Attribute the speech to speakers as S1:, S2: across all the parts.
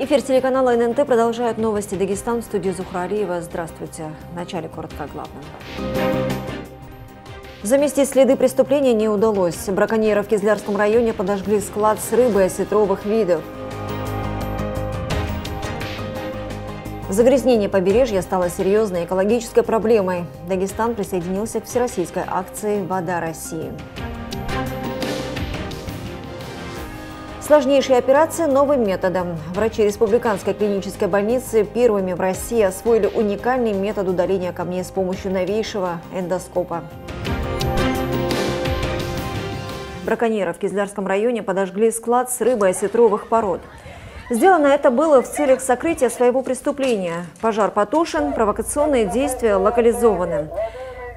S1: Эфир телеканала ННТ продолжают новости Дагестан в студии Зухралиева. Здравствуйте. В начале коротко о главном. Заместить следы преступления не удалось. Браконьеры в Кизлярском районе подожгли склад с рыбой осетровых видов. Загрязнение побережья стало серьезной экологической проблемой. Дагестан присоединился к всероссийской акции «Вода России». Сложнейшие операции новым методом. Врачи Республиканской клинической больницы первыми в России освоили уникальный метод удаления камней с помощью новейшего эндоскопа. Браконьеры в Кизлярском районе подожгли склад с рыбой осетровых пород. Сделано это было в целях сокрытия своего преступления. Пожар потушен, провокационные действия локализованы.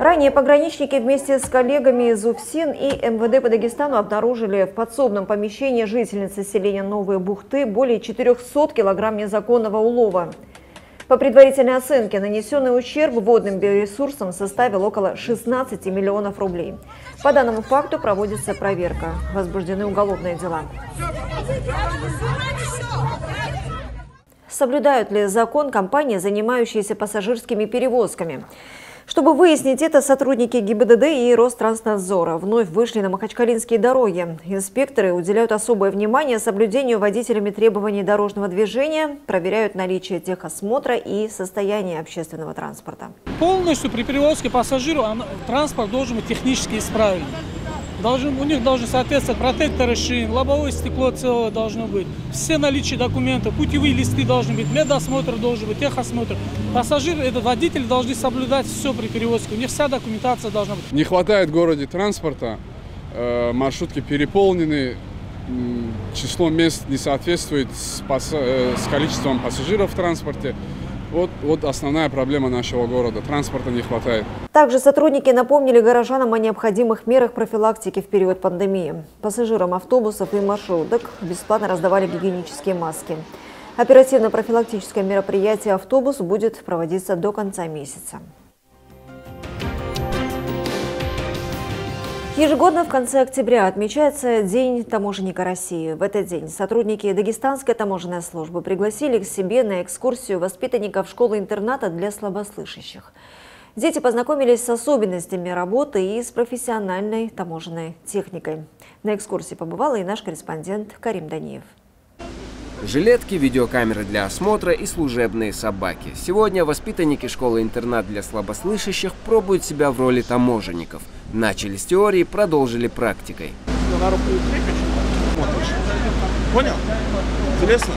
S1: Ранее пограничники вместе с коллегами из УФСИН и МВД по Дагестану обнаружили в подсобном помещении жительницы селения Новые Бухты более 400 килограмм незаконного улова. По предварительной оценке, нанесенный ущерб водным биоресурсам составил около 16 миллионов рублей. По данному факту проводится проверка. Возбуждены уголовные дела. Соблюдают ли закон компании, занимающиеся пассажирскими перевозками? Чтобы выяснить это, сотрудники ГИБДД и Ространснадзора вновь вышли на махачкалинские дороги. Инспекторы уделяют особое внимание соблюдению водителями требований дорожного движения, проверяют наличие техосмотра и состояние общественного транспорта.
S2: Полностью при перевозке пассажиров транспорт должен быть технически исправлен. Должен, у них должны соответствовать протекторы шин, лобовое стекло целое должно быть, все наличие документов, путевые листы должны быть, медосмотр должен быть, техосмотр. Пассажиры, этот водитель должны соблюдать все при перевозке, у них вся документация должна быть.
S3: Не хватает в городе транспорта, э, маршрутки переполнены, число мест не соответствует с, э, с количеством пассажиров в транспорте. Вот, вот основная проблема нашего города. Транспорта не хватает.
S1: Также сотрудники напомнили горожанам о необходимых мерах профилактики в период пандемии. Пассажирам автобусов и маршруток бесплатно раздавали гигиенические маски. Оперативно-профилактическое мероприятие «Автобус» будет проводиться до конца месяца. Ежегодно в конце октября отмечается День таможенника России. В этот день сотрудники Дагестанской таможенной службы пригласили к себе на экскурсию воспитанников школы-интерната для слабослышащих. Дети познакомились с особенностями работы и с профессиональной таможенной техникой. На экскурсии побывал и наш корреспондент Карим Даниев.
S4: Жилетки, видеокамеры для осмотра и служебные собаки. Сегодня воспитанники школы-интернат для слабослышащих пробуют себя в роли таможенников. Начали с теории, продолжили практикой. Понял? Интересно?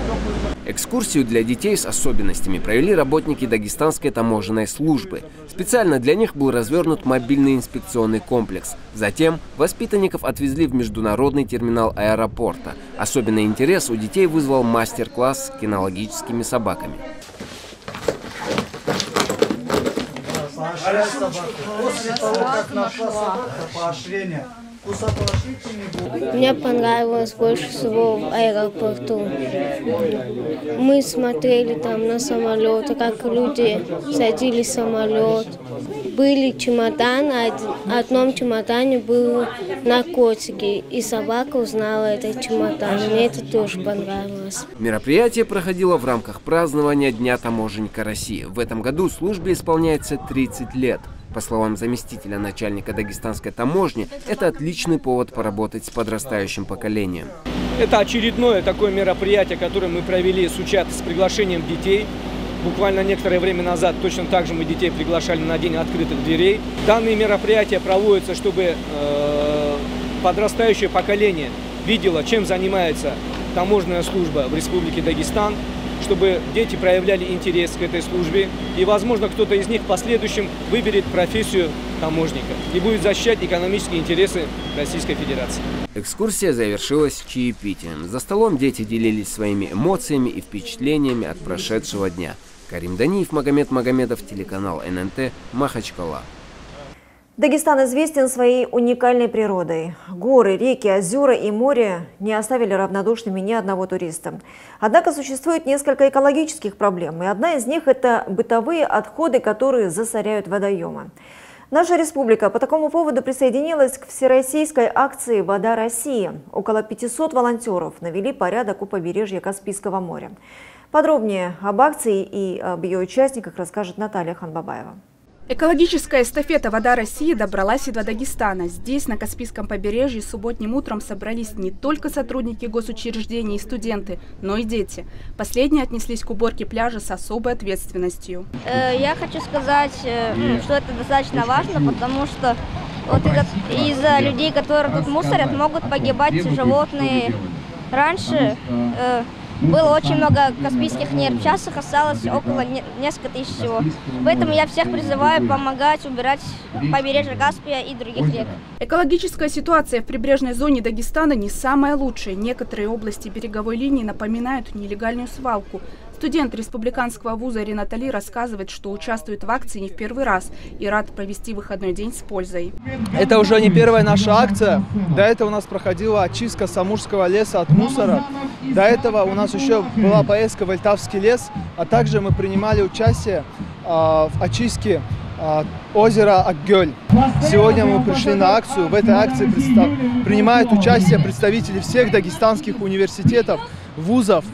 S4: Экскурсию для детей с особенностями провели работники Дагестанской таможенной службы. Специально для них был развернут мобильный инспекционный комплекс. Затем воспитанников отвезли в международный терминал аэропорта. Особенный интерес у детей вызвал мастер-класс с кинологическими собаками.
S5: После того, как нашла собака поощрение,
S6: мне понравилось больше всего в аэропорту. Мы смотрели там на самолет, как люди садились в самолет. Были чемоданы, в одном чемодане были наркотики, и собака узнала этот чемодан. Мне это тоже понравилось.
S4: Мероприятие проходило в рамках празднования Дня таможенника России. В этом году службе исполняется 30 лет. По словам заместителя начальника дагестанской таможни, это отличный повод поработать с подрастающим поколением.
S7: Это очередное такое мероприятие, которое мы провели с участием, с приглашением детей. Буквально некоторое время назад точно так же мы детей приглашали на День открытых дверей. Данные мероприятия проводятся, чтобы э, подрастающее поколение видело, чем занимается таможенная служба в Республике Дагестан, чтобы дети проявляли интерес к этой службе. И, возможно, кто-то из них в последующем выберет профессию таможника и будет защищать экономические интересы Российской Федерации.
S4: Экскурсия завершилась чаепитием. За столом дети делились своими эмоциями и впечатлениями от прошедшего дня. Карим Даниев, Магомед Магомедов, телеканал ННТ, Махачкала.
S1: Дагестан известен своей уникальной природой. Горы, реки, озера и море не оставили равнодушными ни одного туриста. Однако существует несколько экологических проблем, и одна из них – это бытовые отходы, которые засоряют водоемы. Наша республика по такому поводу присоединилась к всероссийской акции «Вода России». Около 500 волонтеров навели порядок у побережья Каспийского моря. Подробнее об акции и об ее участниках расскажет Наталья Ханбабаева.
S5: Экологическая эстафета «Вода России» добралась и до Дагестана. Здесь, на Каспийском побережье, субботним утром собрались не только сотрудники госучреждений и студенты, но и дети. Последние отнеслись к уборке пляжа с особой ответственностью.
S8: Э, я хочу сказать, э, ну, что это достаточно важно, потому что вот из-за людей, которые тут мусорят, могут погибать животные. Раньше было очень много каспийских нерв, сейчас их осталось около несколько тысяч всего. Поэтому я всех призываю помогать убирать побережье Каспия и других рек.
S5: Экологическая ситуация в прибрежной зоне Дагестана не самая лучшая. Некоторые области береговой линии напоминают нелегальную свалку. Студент республиканского вуза Рената Ли рассказывает, что участвует в акции не в первый раз и рад провести выходной день с пользой.
S9: Это уже не первая наша акция. До этого у нас проходила очистка Самурского леса от мусора. До этого у нас еще была поездка в Альтавский лес, а также мы принимали участие а, в очистке а, озера Акгёль. Сегодня мы пришли на акцию. В этой акции принимают участие представители всех дагестанских университетов, вузов,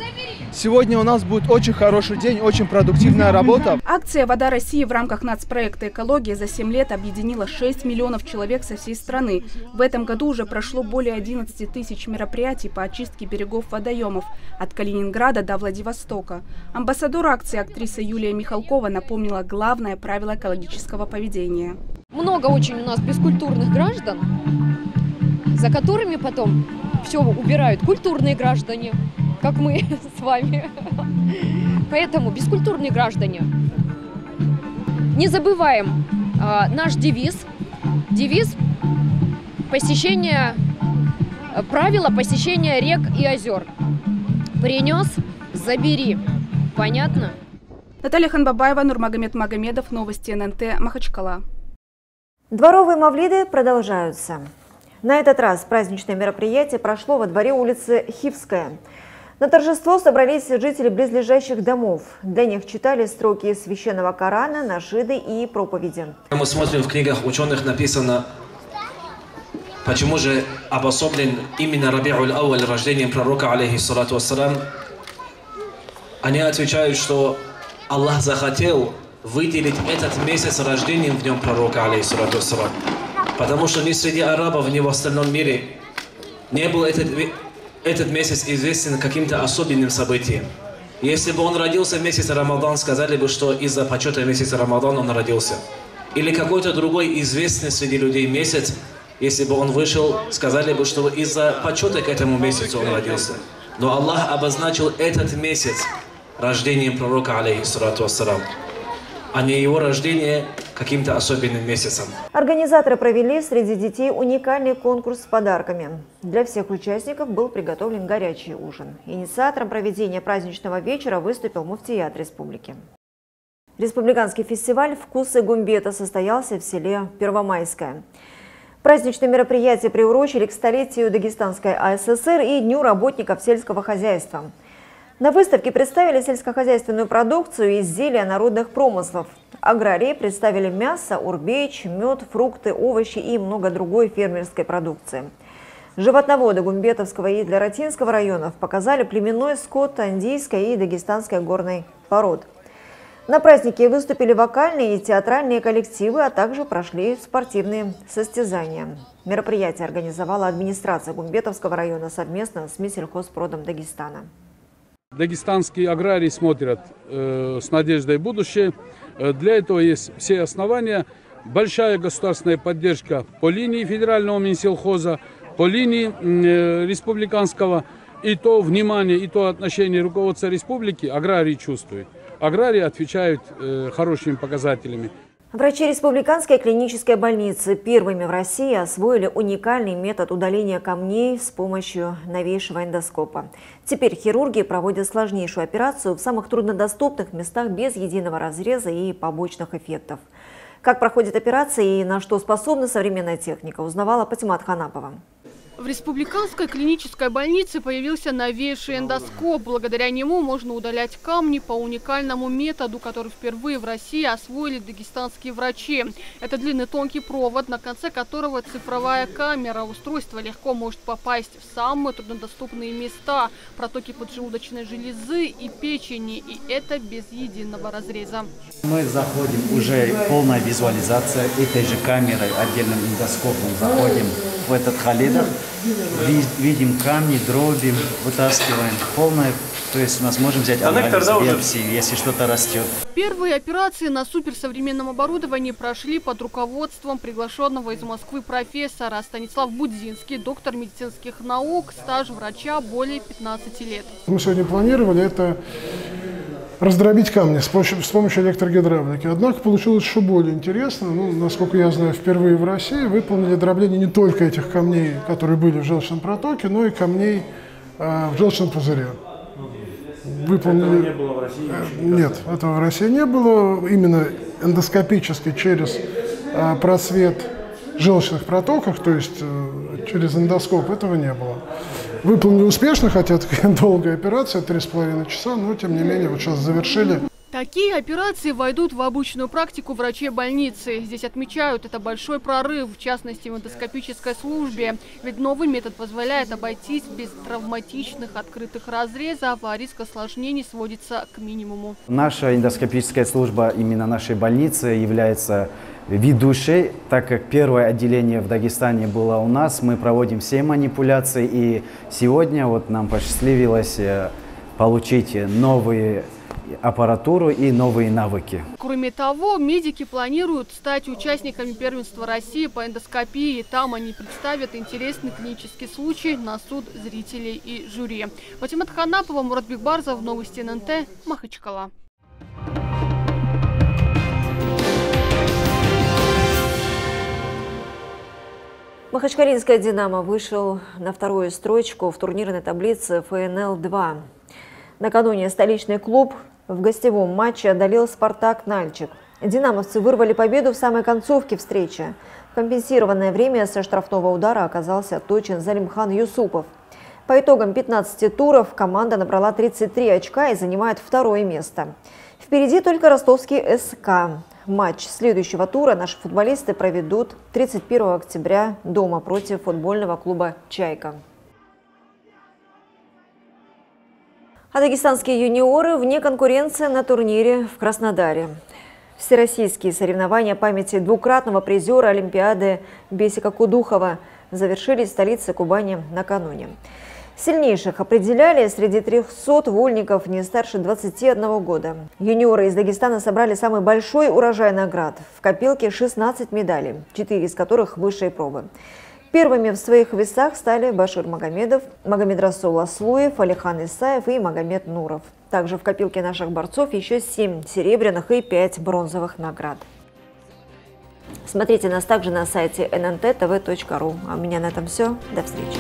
S9: Сегодня у нас будет очень хороший день, очень продуктивная работа.
S5: Акция «Вода России» в рамках нацпроекта «Экология» за 7 лет объединила 6 миллионов человек со всей страны. В этом году уже прошло более 11 тысяч мероприятий по очистке берегов водоемов от Калининграда до Владивостока. Амбассадор акции актриса Юлия Михалкова напомнила главное правило экологического поведения.
S10: Много очень у нас бескультурных граждан, за которыми потом все убирают культурные граждане, как мы с вами. Поэтому бескультурные граждане. Не забываем э, наш девиз. Девиз посещения, правила посещения рек и озер. Принес, забери. Понятно?
S5: Наталья Ханбабаева, Нурмагомед Магомедов, Новости ННТ, Махачкала.
S1: Дворовые мавлиды продолжаются. На этот раз праздничное мероприятие прошло во дворе улицы Хивская – на торжество собрались жители близлежащих домов. Для них читали строки священного Корана, нашиды и проповеди.
S11: Мы смотрим в книгах ученых написано, почему же обособлен именно Раби'уль Ауаль рождением пророка, алейхиссалату вассалам. Они отвечают, что Аллах захотел выделить этот месяц рождением в нем пророка, алейхиссалату вассалам. Потому что ни среди арабов, ни в остальном мире не был этот этот месяц известен каким-то особенным событием. Если бы он родился в месяц Рамадан, сказали бы, что из-за почета месяца Рамадан он родился. Или какой-то другой известный среди людей месяц, если бы он вышел, сказали бы, что из-за почета к этому месяцу он родился. Но Аллах обозначил этот месяц рождением пророка, алейхиссалату вассалам а не его рождение каким-то особенным месяцем.
S1: Организаторы провели среди детей уникальный конкурс с подарками. Для всех участников был приготовлен горячий ужин. Инициатором проведения праздничного вечера выступил муфтият республики. Республиканский фестиваль «Вкусы Гумбета» состоялся в селе Первомайское. Праздничное мероприятие приурочили к столетию Дагестанской АССР и Дню работников сельского хозяйства – на выставке представили сельскохозяйственную продукцию и изделия народных промыслов. Аграрии представили мясо, урбеч, мед, фрукты, овощи и много другой фермерской продукции. Животноводы Гумбетовского и Длератинского районов показали племенной скот андийской и дагестанской горной пород. На празднике выступили вокальные и театральные коллективы, а также прошли спортивные состязания. Мероприятие организовала администрация Гумбетовского района совместно с Миссельхозпродом Дагестана.
S3: Дагестанские аграрии смотрят э, с надеждой будущее. Э, для этого есть все основания. Большая государственная поддержка по линии федерального Минсельхоза, по линии э, республиканского. И то внимание, и то отношение руководства республики аграрии чувствуют. Аграрии отвечают э, хорошими показателями.
S1: Врачи Республиканской клинической больницы первыми в России освоили уникальный метод удаления камней с помощью новейшего эндоскопа. Теперь хирурги проводят сложнейшую операцию в самых труднодоступных местах без единого разреза и побочных эффектов. Как проходит операция и на что способна современная техника, узнавала Патимат Ханапова.
S12: В республиканской клинической больнице появился новейший эндоскоп. Благодаря нему можно удалять камни по уникальному методу, который впервые в России освоили дагестанские врачи. Это длинный тонкий провод, на конце которого цифровая камера. Устройство легко может попасть в самые труднодоступные места – протоки поджелудочной железы и печени. И это без единого разреза.
S13: Мы заходим уже полная визуализация этой же камерой, отдельным эндоскопом заходим в этот халидер видим камни, дробим, вытаскиваем. Полное, то есть у нас можем взять анализ биопсии, если что-то растет.
S12: Первые операции на суперсовременном оборудовании прошли под руководством приглашенного из Москвы профессора Станислав Будзинский, доктор медицинских наук, стаж врача более 15 лет.
S14: Мы сегодня планировали это раздробить камни с помощью, с помощью электрогидравлики. Однако получилось еще более интересно. Ну, насколько я знаю, впервые в России выполнили дробление не только этих камней, которые были в желчном протоке, но и камней э, в желчном пузыре. Выполнили... Этого не было в России? Нет, этого в России не было. Именно эндоскопически через э, просвет желчных протоках, то есть э, через эндоскоп, этого не было. Выполнили успешно, хотя такая долгая операция, три с половиной часа, но тем не менее вот сейчас завершили.
S12: Такие операции войдут в обычную практику врачей больницы. Здесь отмечают, это большой прорыв, в частности в эндоскопической службе. Ведь новый метод позволяет обойтись без травматичных открытых разрезов, а риск осложнений сводится к минимуму.
S13: Наша эндоскопическая служба именно нашей больницы является ведущей, так как первое отделение в Дагестане было у нас. Мы проводим все манипуляции, и сегодня вот нам посчастливилось э, получить новые аппаратуру и новые навыки.
S12: Кроме того, медики планируют стать участниками первенства России по эндоскопии. Там они представят интересный клинический случай на суд зрителей и жюри. Фатима Ханапова, Мурат Бигбарзов, Новости ННТ, Махачкала.
S1: Махачкалинская «Динамо» вышел на вторую строчку в турнирной таблице ФНЛ-2. Накануне столичный клуб в гостевом матче одолел «Спартак» Нальчик. «Динамовцы» вырвали победу в самой концовке встречи. В компенсированное время со штрафного удара оказался точен Залимхан Юсупов. По итогам 15 туров команда набрала 33 очка и занимает второе место. Впереди только ростовский СК. Матч следующего тура наши футболисты проведут 31 октября дома против футбольного клуба «Чайка». А дагестанские юниоры вне конкуренции на турнире в Краснодаре. Всероссийские соревнования памяти двукратного призера Олимпиады Бесика Кудухова завершились в столице Кубани накануне. Сильнейших определяли среди 300 вольников не старше 21 года. Юниоры из Дагестана собрали самый большой урожай наград. В копилке 16 медалей, 4 из которых высшие пробы. Первыми в своих весах стали Башир Магомедов, Магомед Расул Аслуев, Алихан Исаев и Магомед Нуров. Также в копилке наших борцов еще 7 серебряных и 5 бронзовых наград. Смотрите нас также на сайте nntv.ru. А у меня на этом все. До встречи.